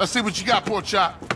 Let's see what you got, poor chop.